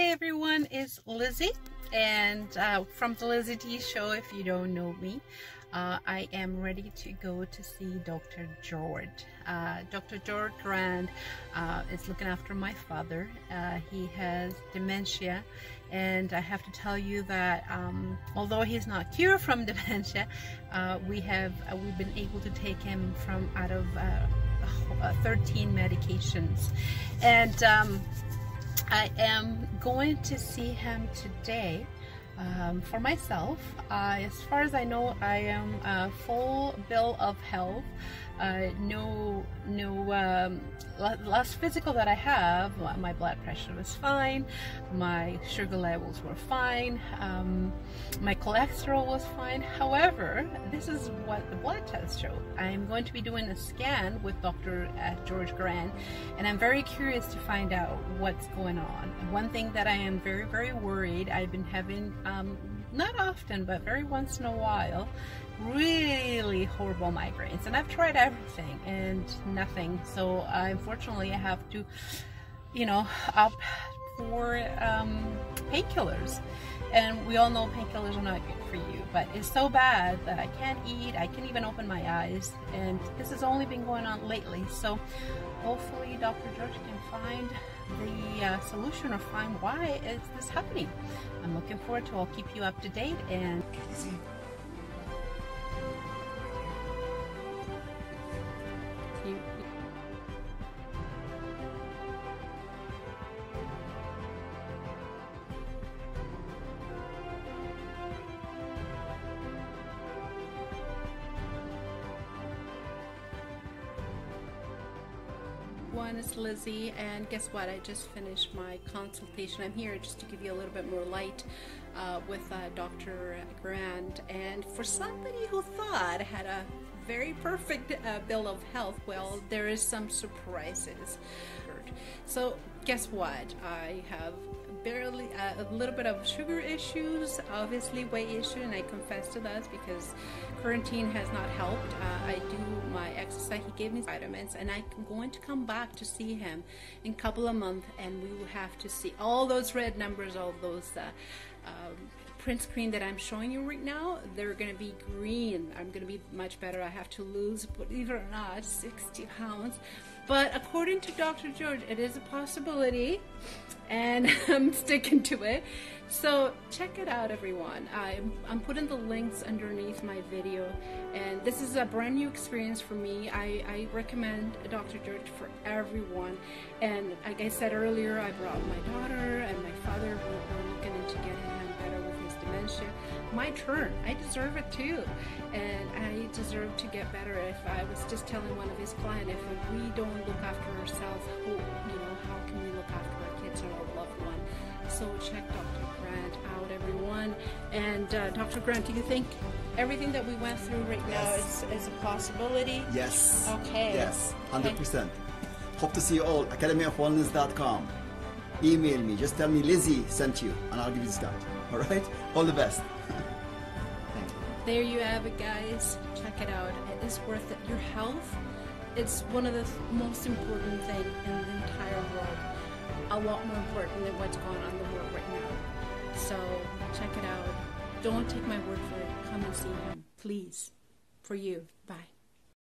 Hey everyone, it's Lizzie and uh, from the LiZyT show if you don't know me uh, I am ready to go to see Dr. George. Uh, Dr. George Grant uh, is looking after my father. Uh, he has dementia and I have to tell you that um, although he's not cured from dementia, uh, we have we've been able to take him from out of 13 medications and um, I am going to see him today um, for myself. Uh, as far as I know, I am a full bill of health. Uh, no, no um, last physical that I have, my blood pressure was fine, my sugar levels were fine, um, my cholesterol was fine. However, this is what the blood test showed. I'm going to be doing a scan with Dr. Uh, George Grant, and I'm very curious to find out what's going on. One thing that I am very, very worried, I've been having, um, not often, but very once in a while, really horrible migraines. And I've tried everything and nothing. So uh, unfortunately I have to you know opt for um, painkillers. And we all know painkillers are not good for you but it's so bad that I can't eat I can't even open my eyes and this has only been going on lately. So hopefully Dr. George can find the uh, solution or find why is this happening. I'm looking forward to I'll keep you up to date and One is Lizzie, and guess what? I just finished my consultation. I'm here just to give you a little bit more light uh, with uh, Dr. Grant. And for somebody who thought had a very perfect uh, bill of health, well, there is some surprises. So, guess what? I have barely uh, a little bit of sugar issues, obviously weight issue, and I confess to that because quarantine has not helped. Uh, I do my exercise. He gave me vitamins, and I'm going to come back to see him in a couple of months, and we will have to see all those red numbers, all those. Uh, um, print screen that I'm showing you right now, they're going to be green. I'm going to be much better. I have to lose, believe it or not, 60 pounds. But according to Dr. George, it is a possibility, and I'm sticking to it. So check it out, everyone. I'm, I'm putting the links underneath my video, and this is a brand new experience for me. I, I recommend Dr. George for everyone. And like I said earlier, I brought my daughter and my father. We're, we're looking into getting him better with his dementia my turn. I deserve it too. And I deserve to get better. If I was just telling one of his clients, if we don't look after ourselves, who, you know, how can we look after our kids or our loved one? So check Dr. Grant out, everyone. And uh, Dr. Grant, do you think everything that we went through right yes. now is, is a possibility? Yes. Okay. Yes, 100%. Okay. Hope to see you all. academyofwellness.com. Email me. Just tell me Lizzie sent you, and I'll give you the discount. All right? All the best there you have it guys check it out it is worth it your health it's one of the most important things in the entire world. A lot more important than what's going on in the world right now. So check it out. Don't take my word for it. Come and see him please. For you. Bye